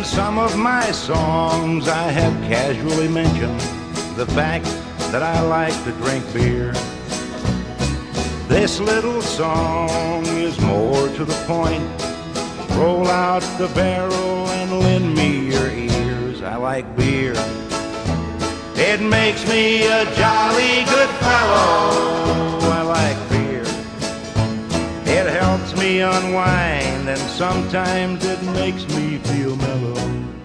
In some of my songs, I have casually mentioned the fact that I like to drink beer. This little song is more to the point. Roll out the barrel and lend me your ears. I like beer. It makes me a jolly good It helps me unwind, and sometimes it makes me feel mellow.